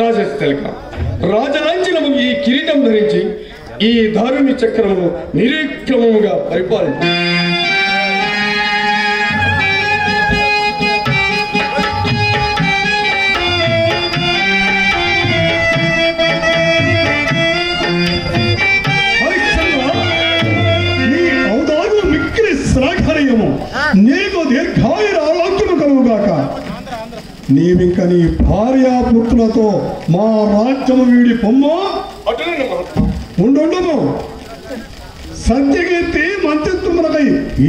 రాజస్ తెలక. రాజరాజ్యము ఈ కిరీటం ధరించి ఈ దారుణి చక్రము నిరీక్షముగా పరిపాలించారు. నీవింక నీ భార్యాపుత్రులతో మా రాజ్యము వీడి పొమ్మ. ఉండు మహాత్మా సత్యకీర్తి మంత్రిత్వములకై ఈ